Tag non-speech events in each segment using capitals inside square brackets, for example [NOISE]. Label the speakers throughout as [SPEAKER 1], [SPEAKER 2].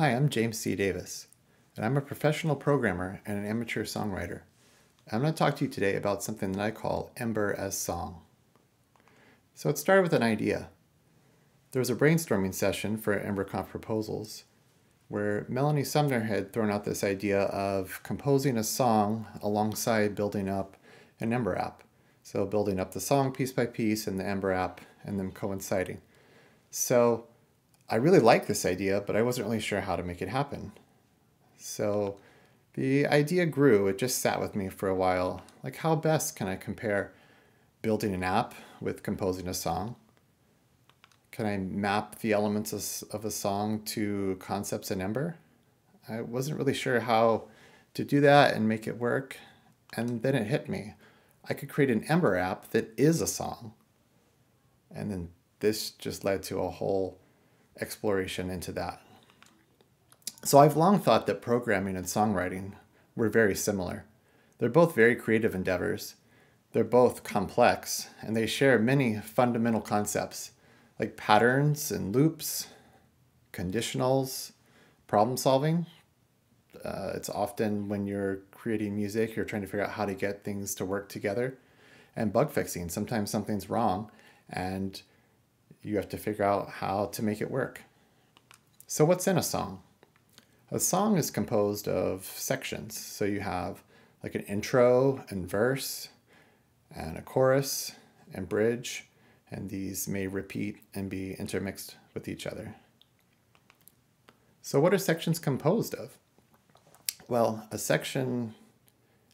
[SPEAKER 1] Hi, I'm James C. Davis, and I'm a professional programmer and an amateur songwriter. I'm going to talk to you today about something that I call Ember as Song. So it started with an idea. There was a brainstorming session for EmberConf proposals where Melanie Sumner had thrown out this idea of composing a song alongside building up an Ember app. So building up the song piece by piece and the Ember app and them coinciding. So I really like this idea, but I wasn't really sure how to make it happen. So the idea grew, it just sat with me for a while. Like, how best can I compare building an app with composing a song? Can I map the elements of, a song to concepts in Ember? I wasn't really sure how to do that and make it work. And then it hit me. I could create an Ember app that is a song. And then this just led to a whole exploration into that. So I've long thought that programming and songwriting were very similar. They're both very creative endeavors. They're both complex, and they share many fundamental concepts like patterns and loops, conditionals, problem solving. Uh, it's often when you're creating music, you're trying to figure out how to get things to work together, and bug fixing. Sometimes something's wrong, and you have to figure out how to make it work. So what's in a song? A song is composed of sections. So you have like an intro and verse and a chorus and bridge, and these may repeat and be intermixed with each other. So what are sections composed of? Well, a section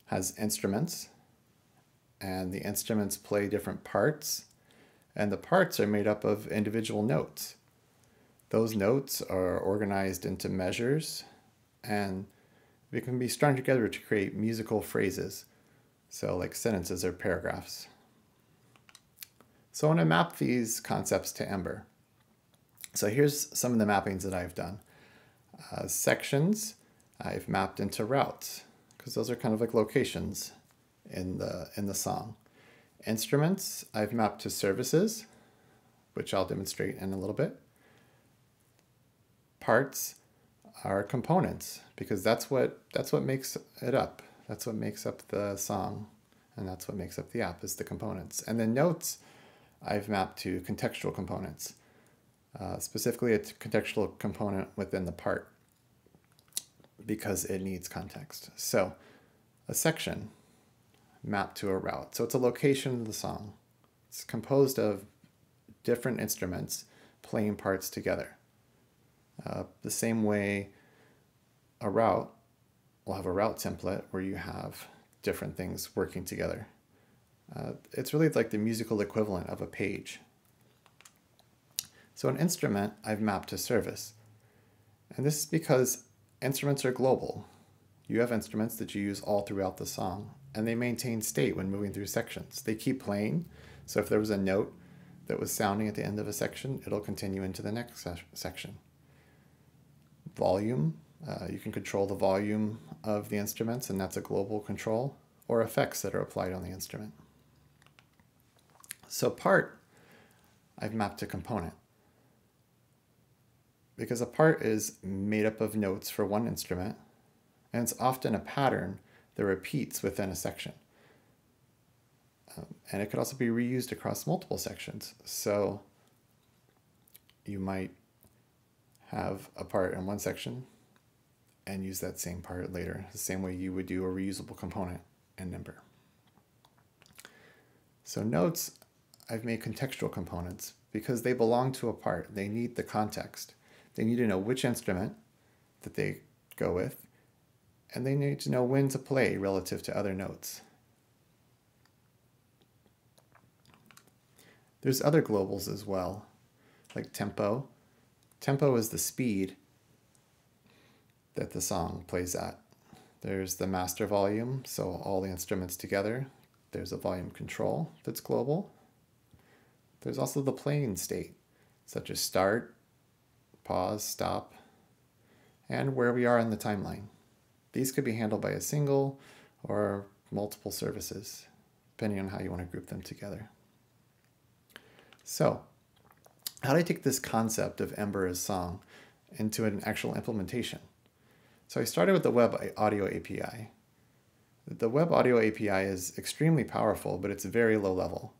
[SPEAKER 1] has instruments, and the instruments play different parts and the parts are made up of individual notes. Those notes are organized into measures and they can be strung together to create musical phrases, so like sentences or paragraphs. So I want to map these concepts to Ember. So here's some of the mappings that I've done. Uh, sections I've mapped into routes because those are kind of like locations in the in the song. Instruments I've mapped to services, which I'll demonstrate in a little bit. Parts are components because that's what that's what makes it up. That's what makes up the song and that's what makes up the app is the components. And then notes I've mapped to contextual components, uh, specifically a contextual component within the part because it needs context. So a section mapped to a route. So it's a location of the song. It's composed of different instruments playing parts together. Uh, the same way a route will have a route template where you have different things working together. Uh, it's really like the musical equivalent of a page. So an instrument I've mapped to service. And this is because instruments are global. You have instruments that you use all throughout the song, and they maintain state when moving through sections. They keep playing, so if there was a note that was sounding at the end of a section, it'll continue into the next se section. Volume, uh, you can control the volume of the instruments, and that's a global control, or effects that are applied on the instrument. So part, I've mapped to component. Because a part is made up of notes for one instrument, and it's often a pattern that repeats within a section. Um, and it could also be reused across multiple sections. So you might have a part in one section and use that same part later, the same way you would do a reusable component in Ember. So notes, I've made contextual components because they belong to a part. They need the context. They need to know which instrument that they go with and they need to know when to play relative to other notes. There's other globals as well, like tempo. Tempo is the speed that the song plays at. There's the master volume, so all the instruments together. There's a volume control that's global. There's also the playing state, such as start, pause, stop, and where we are in the timeline. These could be handled by a single or multiple services, depending on how you want to group them together. So, how do I take this concept of Ember as song into an actual implementation. So I started with the Web Audio API. The Web Audio API is extremely powerful, but it's very low level.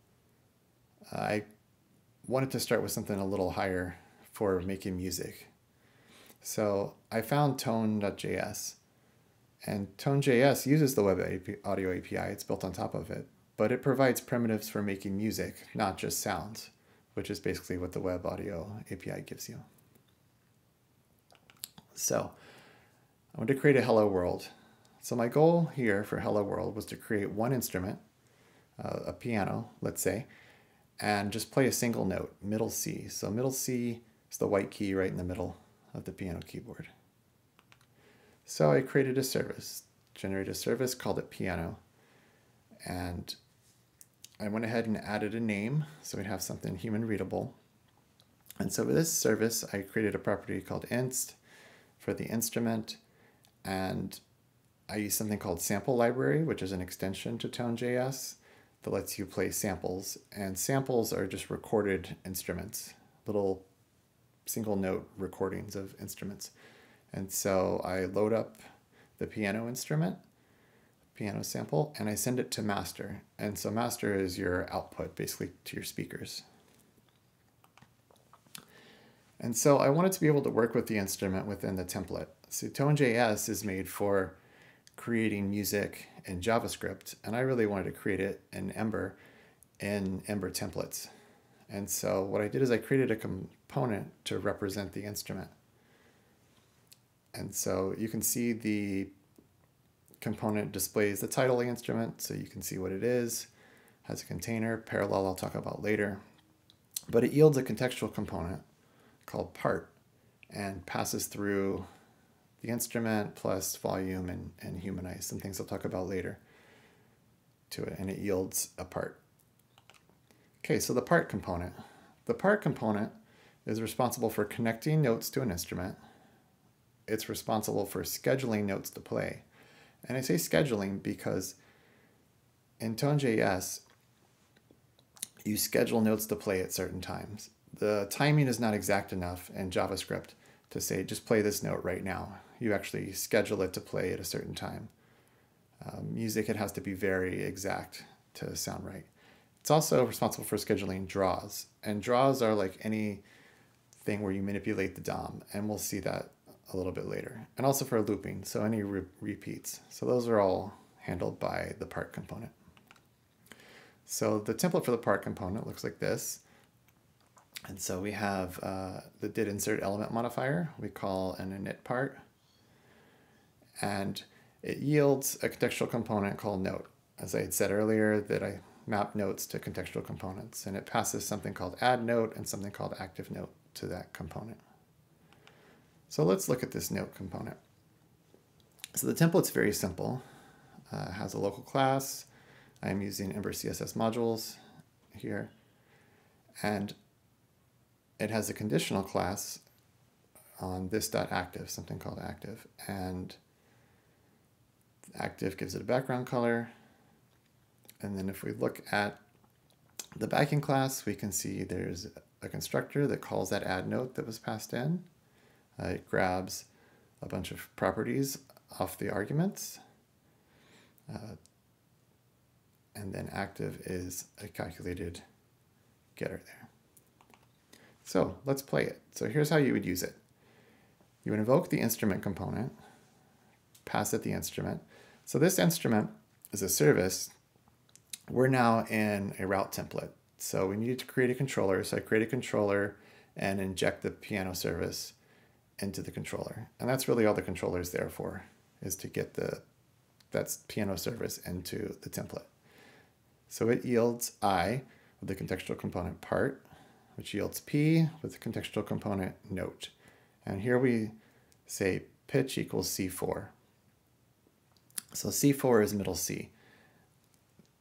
[SPEAKER 1] Uh, I wanted to start with something a little higher for making music. So I found tone.js. And tone.js uses the Web Audio API, it's built on top of it, but it provides primitives for making music, not just sounds, which is basically what the Web Audio API gives you. So I want to create a hello world. So my goal here for hello world was to create one instrument, uh, a piano, let's say, and just play a single note, middle C. So middle C is the white key right in the middle of the piano keyboard. So I created a service, generated a service, called it piano, and I went ahead and added a name so we'd have something human readable. And so with this service, I created a property called inst for the instrument, and I use something called sample library, which is an extension to Tone.js that lets you play samples. And samples are just recorded instruments, little single note recordings of instruments. And so I load up the piano instrument, piano sample, and I send it to master. And so master is your output basically to your speakers. And so I wanted to be able to work with the instrument within the template. So Tone.js is made for creating music in JavaScript, and I really wanted to create it in Ember in Ember templates. And so what I did is I created a component to represent the instrument. And so you can see the component displays the title of the instrument, so you can see what it is, has a container, parallel I'll talk about later. But it yields a contextual component called part and passes through the instrument plus volume and, and humanize, some things I'll talk about later to it, and it yields a part. Okay, so the part component. The part component is responsible for connecting notes to an instrument. It's responsible for scheduling notes to play. And I say scheduling because in Tone.js, you schedule notes to play at certain times the timing is not exact enough in JavaScript to say just play this note right now. You actually schedule it to play at a certain time. Um, music, it has to be very exact to sound right. It's also responsible for scheduling draws. And draws are like any thing where you manipulate the DOM, and we'll see that a little bit later. And also for looping, so any re repeats. So those are all handled by the part component. So the template for the part component looks like this. And so we have uh, the did insert element modifier we call an init part. And it yields a contextual component called note. As I had said earlier, that I map notes to contextual components. And it passes something called add note and something called active note to that component. So let's look at this note component. So the template's very simple. Uh, has a local class. I'm using Ember CSS modules here. And it has a conditional class on this.active, something called active. And active gives it a background color. And then if we look at the backing class, we can see there's a constructor that calls that add note that was passed in. Uh, it grabs a bunch of properties off the arguments. Uh, and then active is a calculated getter there. So let's play it. So here's how you would use it. You would invoke the instrument component, pass it the instrument. So this instrument is a service. We're now in a route template. So we needed to create a controller. So I create a controller and inject the piano service into the controller. And that's really all the controller is there for, is to get the that's piano service into the template. So it yields I with the contextual component part which yields P with the contextual component note. And here we say pitch equals C4. So C4 is middle C.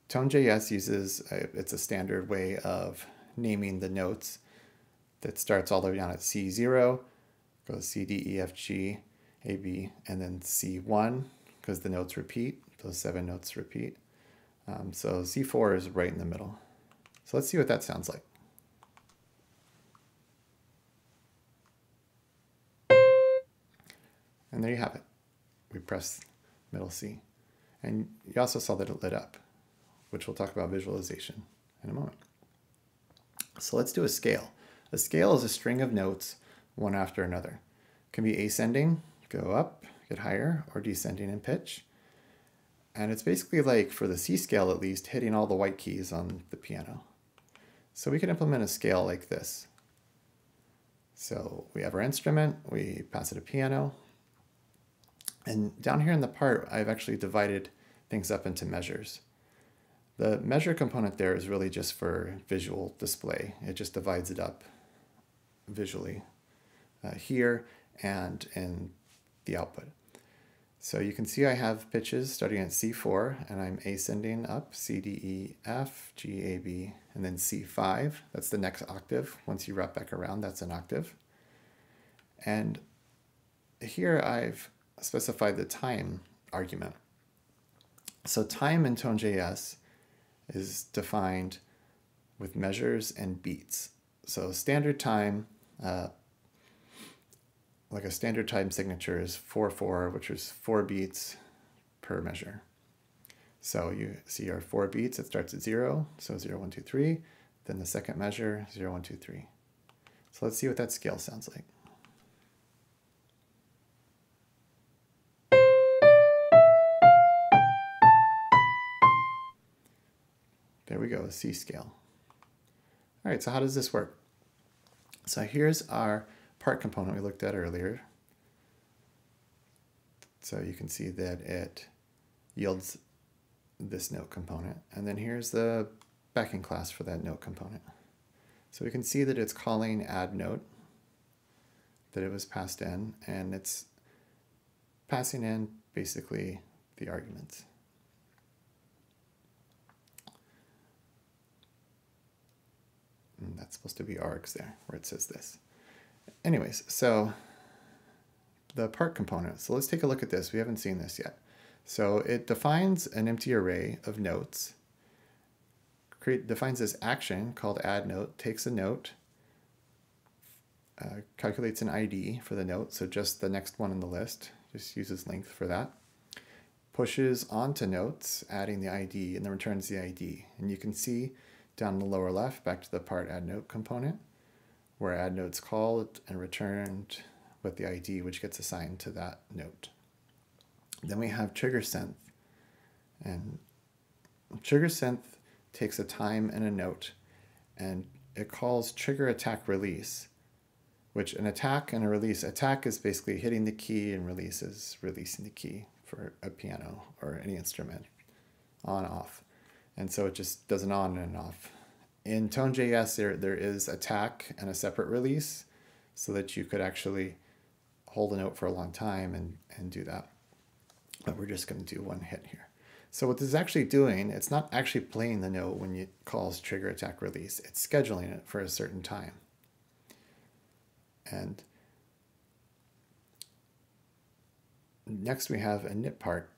[SPEAKER 1] Tone.js uses, a, it's a standard way of naming the notes that starts all the way down at C0, goes C, D, E, F, G, A, B, and then C1, because the notes repeat, those seven notes repeat. Um, so C4 is right in the middle. So let's see what that sounds like. And there you have it. We press middle C. And you also saw that it lit up, which we'll talk about visualization in a moment. So let's do a scale. A scale is a string of notes, one after another. It can be ascending, go up, get higher, or descending in pitch. And it's basically like, for the C scale at least, hitting all the white keys on the piano. So we can implement a scale like this. So we have our instrument, we pass it a piano. And down here in the part, I've actually divided things up into measures. The measure component there is really just for visual display. It just divides it up visually uh, here and in the output. So you can see I have pitches starting at C4 and I'm ascending up C, D, E, F, G, A, B, and then C5. That's the next octave. Once you wrap back around, that's an octave. And here I've specified the time argument. So time in Tone.js is defined with measures and beats. So standard time uh, like a standard time signature is 4-4, which is four beats per measure. So you see our four beats, it starts at zero, so 0, 1, 2, 3. Then the second measure, 0, 1, 2, 3. So let's see what that scale sounds like. There we go, the C scale. All right, so how does this work? So here's our part component we looked at earlier. So you can see that it yields this note component. And then here's the backing class for that note component. So we can see that it's calling add note, that it was passed in, and it's passing in basically the arguments. And that's supposed to be args there, where it says this anyways, so the part component. So let's take a look at this. We haven't seen this yet. So it defines an empty array of notes, create, defines this action called add note, takes a note, uh, calculates an ID for the note, so just the next one in the list, just uses length for that, pushes onto notes, adding the ID, and then returns the ID. And you can see down in the lower left, back to the part add note component, where add note's called and returned with the ID which gets assigned to that note. Then we have trigger synth. And trigger synth takes a time and a note and it calls trigger attack release, which an attack and a release, attack is basically hitting the key and release is releasing the key for a piano or any instrument on off. And so it just does an on and off in Tone.js, there, there is attack and a separate release so that you could actually hold a note for a long time and, and do that. But we're just going to do one hit here. So what this is actually doing, it's not actually playing the note when it calls trigger attack release. It's scheduling it for a certain time. And next we have a init part.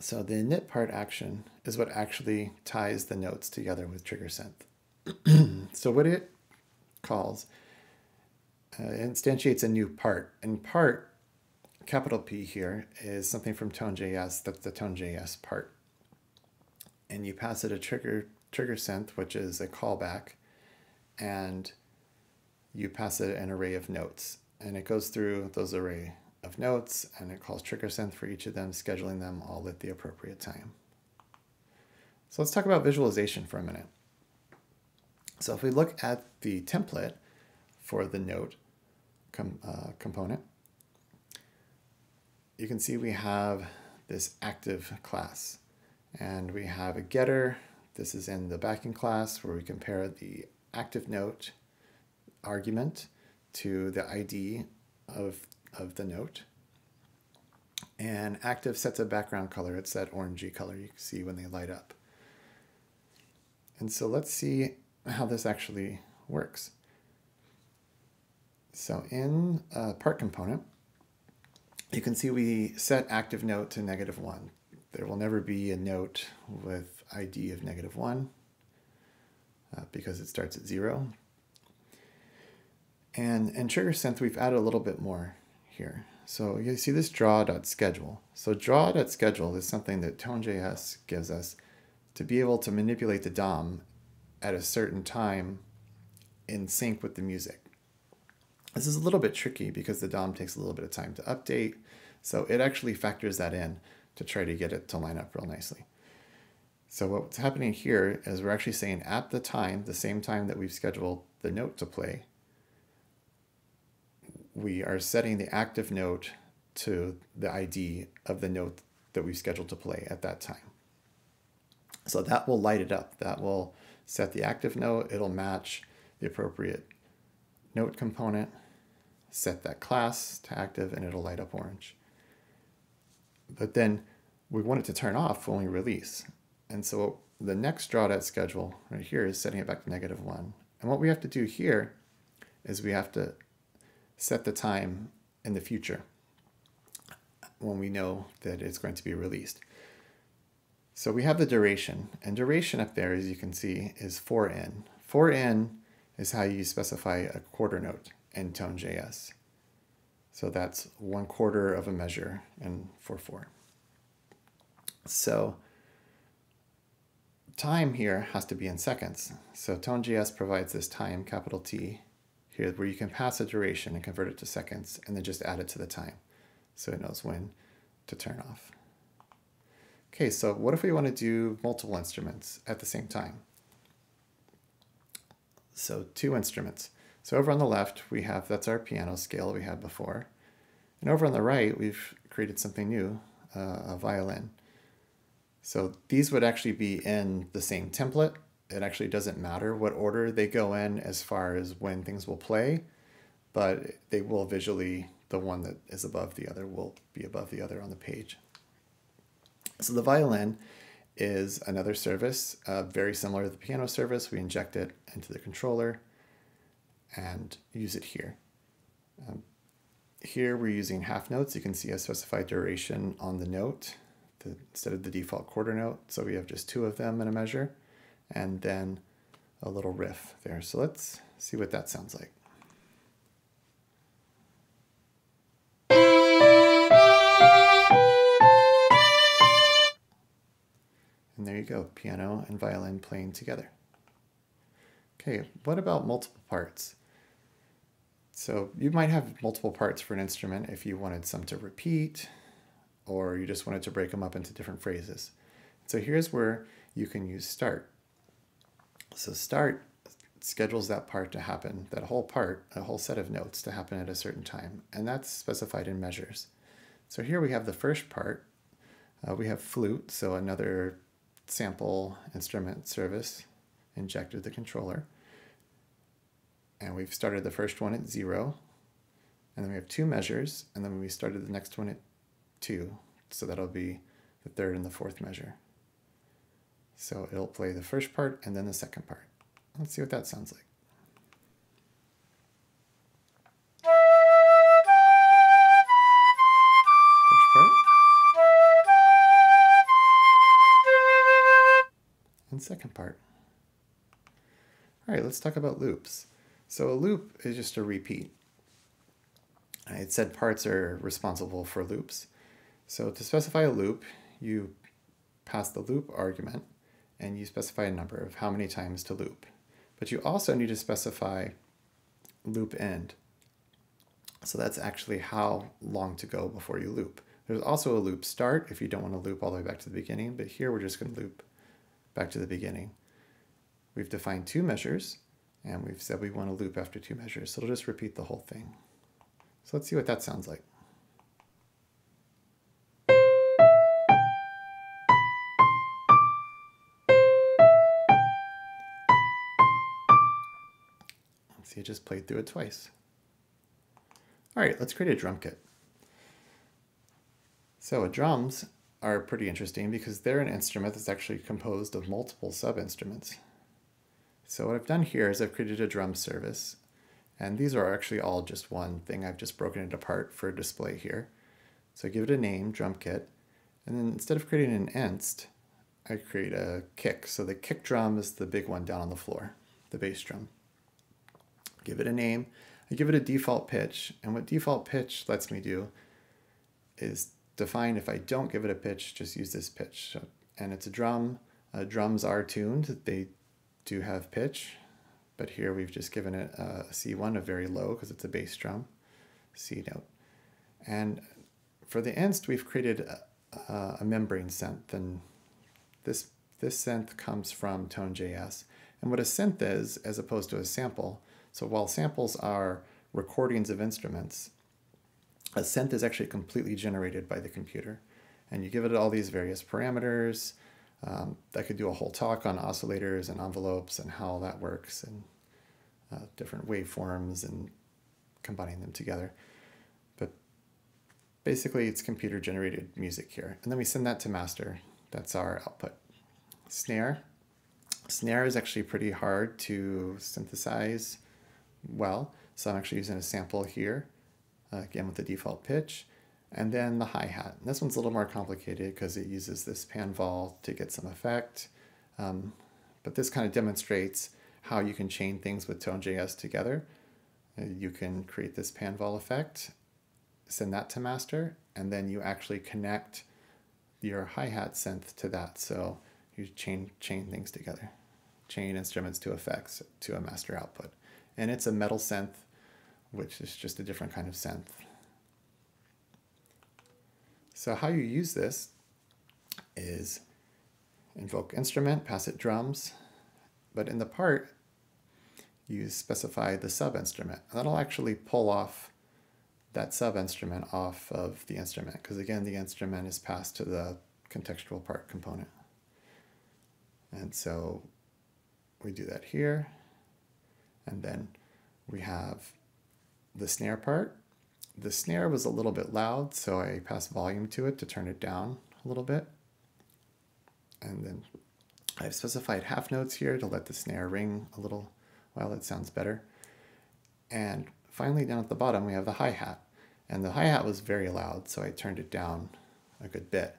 [SPEAKER 1] So the init part action is what actually ties the notes together with trigger synth. [CLEARS THROAT] so what it calls uh, instantiates a new part. And part, capital P here, is something from Tone.js. That's the Tone.js part. And you pass it a trigger trigger synth, which is a callback, and you pass it an array of notes. And it goes through those array of notes and it calls trigger synth for each of them, scheduling them all at the appropriate time. So let's talk about visualization for a minute. So if we look at the template for the note com uh, component, you can see we have this active class and we have a getter. This is in the backing class where we compare the active note argument to the ID of of the note. And active sets a background color. It's that orangey color you can see when they light up. And so let's see how this actually works. So in a part component, you can see we set active note to negative one. There will never be a note with ID of negative one uh, because it starts at zero. And in trigger synth, we've added a little bit more here. So you see this draw.schedule. So draw.schedule is something that Tone.js gives us to be able to manipulate the DOM at a certain time in sync with the music. This is a little bit tricky because the DOM takes a little bit of time to update. So it actually factors that in to try to get it to line up real nicely. So what's happening here is we're actually saying at the time, the same time that we've scheduled the note to play, we are setting the active note to the ID of the note that we've scheduled to play at that time. So that will light it up. That will set the active note. It'll match the appropriate note component, set that class to active, and it'll light up orange. But then we want it to turn off when we release. And so the next draw that schedule right here is setting it back to negative one. And what we have to do here is we have to set the time in the future when we know that it's going to be released. So we have the duration, and duration up there, as you can see, is 4n. 4n is how you specify a quarter note in Tone.js. So that's one quarter of a measure in 4-4. So time here has to be in seconds. So Tone.js provides this time, capital T, here where you can pass a duration and convert it to seconds and then just add it to the time. So it knows when to turn off. Okay, so what if we want to do multiple instruments at the same time? So two instruments. So over on the left, we have, that's our piano scale we had before. And over on the right, we've created something new, uh, a violin. So these would actually be in the same template. It actually doesn't matter what order they go in as far as when things will play, but they will visually, the one that is above the other will be above the other on the page. So the violin is another service, uh, very similar to the piano service. We inject it into the controller and use it here. Um, here we're using half notes. You can see a specified duration on the note the, instead of the default quarter note. So we have just two of them in a measure and then a little riff there. So let's see what that sounds like. And there you go, piano and violin playing together. Okay, what about multiple parts? So you might have multiple parts for an instrument if you wanted some to repeat or you just wanted to break them up into different phrases. So here's where you can use start. So start schedules that part to happen, that whole part, a whole set of notes to happen at a certain time, and that's specified in measures. So here we have the first part. Uh, we have flute, so another sample instrument service injected the controller. And we've started the first one at zero. And then we have two measures. And then we started the next one at two. So that'll be the third and the fourth measure. So it'll play the first part and then the second part. Let's see what that sounds like. First part. And second part. All right, let's talk about loops. So a loop is just a repeat. It said parts are responsible for loops. So to specify a loop, you pass the loop argument and you specify a number of how many times to loop. But you also need to specify loop end. So that's actually how long to go before you loop. There's also a loop start if you don't want to loop all the way back to the beginning, but here we're just going to loop back to the beginning. We've defined two measures, and we've said we want to loop after two measures. So it'll just repeat the whole thing. So let's see what that sounds like. It just played through it twice. All right, let's create a drum kit. So drums are pretty interesting because they're an instrument that's actually composed of multiple sub-instruments. So what I've done here is I've created a drum service, and these are actually all just one thing. I've just broken it apart for display here. So I give it a name, drum kit, and then instead of creating an inst, I create a kick. So the kick drum is the big one down on the floor, the bass drum. Give it a name. I give it a default pitch, and what default pitch lets me do is define if I don't give it a pitch, just use this pitch. So, and it's a drum. Uh, drums are tuned, they do have pitch, but here we've just given it a C1, a very low because it's a bass drum, C note. And for the inst, we've created a, a membrane synth, and this, this synth comes from Tone.js. And what a synth is, as opposed to a sample, so while samples are recordings of instruments, a synth is actually completely generated by the computer. And you give it all these various parameters. Um, I could do a whole talk on oscillators and envelopes and how that works and uh, different waveforms and combining them together. But basically, it's computer generated music here. And then we send that to master. That's our output. Snare. Snare is actually pretty hard to synthesize well. So I'm actually using a sample here, uh, again with the default pitch. And then the hi-hat. This one's a little more complicated because it uses this pan vol to get some effect. Um, but this kind of demonstrates how you can chain things with Tone.js together. Uh, you can create this pan vol effect, send that to master, and then you actually connect your hi-hat synth to that. So you chain, chain things together, chain instruments to effects to a master output and it's a metal synth, which is just a different kind of synth. So how you use this is invoke instrument, pass it drums, but in the part, you specify the sub instrument. That'll actually pull off that sub instrument off of the instrument, because again, the instrument is passed to the contextual part component. And so we do that here. And then we have the snare part. The snare was a little bit loud, so I passed volume to it to turn it down a little bit. And then I've specified half notes here to let the snare ring a little while it sounds better. And finally down at the bottom we have the hi-hat. And the hi-hat was very loud, so I turned it down a good bit.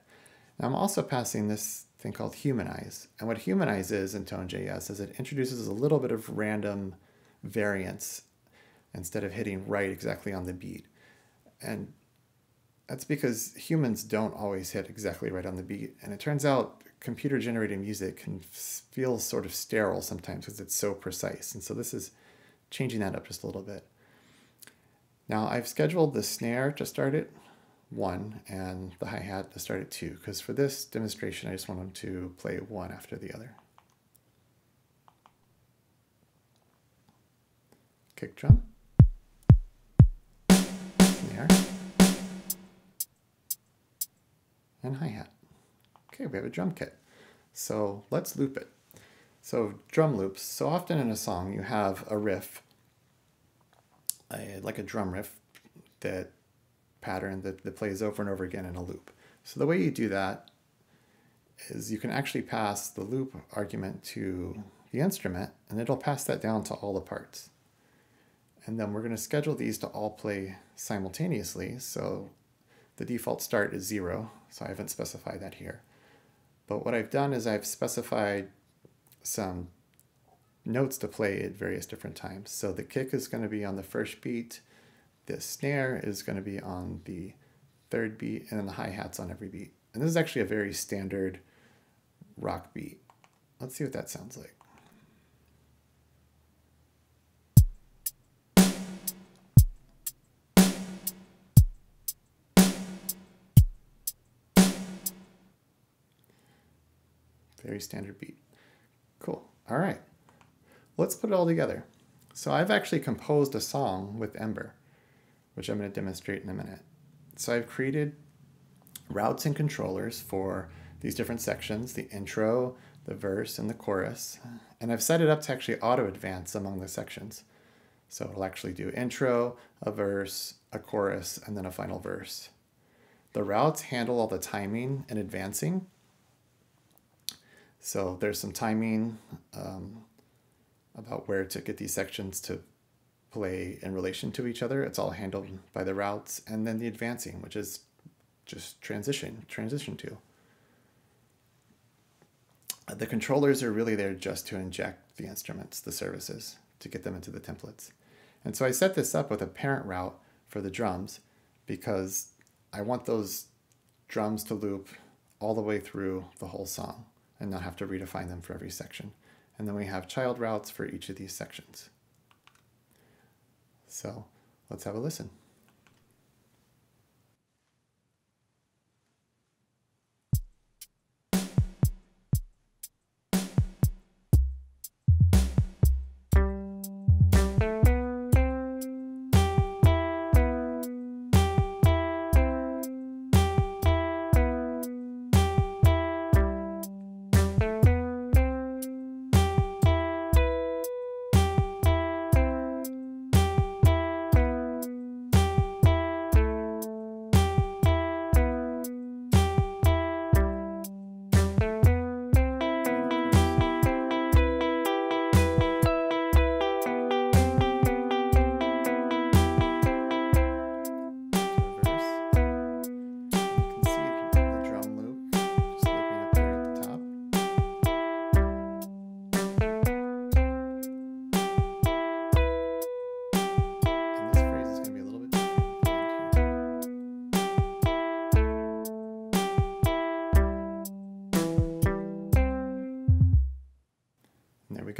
[SPEAKER 1] Now I'm also passing this thing called humanize. And what humanize is in Tone.js is it introduces a little bit of random variance instead of hitting right exactly on the beat. And that's because humans don't always hit exactly right on the beat. And it turns out computer generated music can feel sort of sterile sometimes because it's so precise. And so this is changing that up just a little bit. Now I've scheduled the snare to start at one and the hi-hat to start at two because for this demonstration I just want them to play one after the other. Kick drum, snare, and hi-hat. Okay, we have a drum kit. So let's loop it. So drum loops, so often in a song you have a riff, a, like a drum riff that pattern that, that plays over and over again in a loop. So the way you do that is you can actually pass the loop argument to the instrument and it'll pass that down to all the parts. And then we're going to schedule these to all play simultaneously. So the default start is zero, so I haven't specified that here. But what I've done is I've specified some notes to play at various different times. So the kick is going to be on the first beat, the snare is going to be on the third beat, and then the hi-hat's on every beat. And this is actually a very standard rock beat. Let's see what that sounds like. Very standard beat. Cool. All right. Let's put it all together. So I've actually composed a song with Ember, which I'm going to demonstrate in a minute. So I've created routes and controllers for these different sections, the intro, the verse, and the chorus. And I've set it up to actually auto-advance among the sections. So it'll actually do intro, a verse, a chorus, and then a final verse. The routes handle all the timing and advancing, so there's some timing um, about where to get these sections to play in relation to each other. It's all handled by the routes and then the advancing, which is just transition, transition to. The controllers are really there just to inject the instruments, the services, to get them into the templates. And so I set this up with a parent route for the drums because I want those drums to loop all the way through the whole song and not have to redefine them for every section. And then we have child routes for each of these sections. So let's have a listen.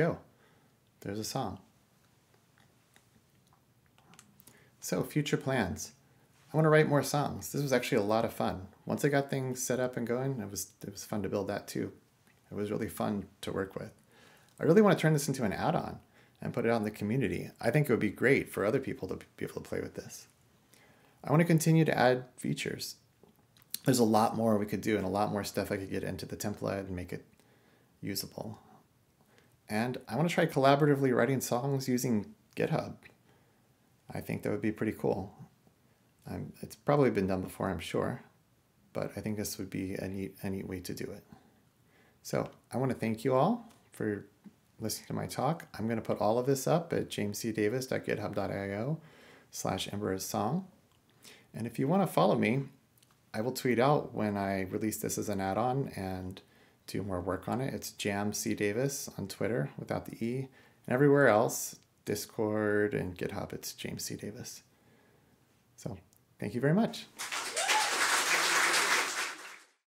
[SPEAKER 1] Go. There's a song. So, future plans. I want to write more songs. This was actually a lot of fun. Once I got things set up and going, it was it was fun to build that too. It was really fun to work with. I really want to turn this into an add-on and put it out in the community. I think it would be great for other people to be able to play with this. I want to continue to add features. There's a lot more we could do and a lot more stuff I could get into the template and make it usable. And I want to try collaboratively writing songs using GitHub. I think that would be pretty cool. Um, it's probably been done before, I'm sure, but I think this would be a neat, a neat way to do it. So I want to thank you all for listening to my talk. I'm going to put all of this up at jamescdavis.github.io slash song. And if you want to follow me, I will tweet out when I release this as an add-on and do more work on it. It's Jam C Davis on Twitter without the E. And everywhere else, Discord and GitHub, it's James C. Davis. So thank you very much.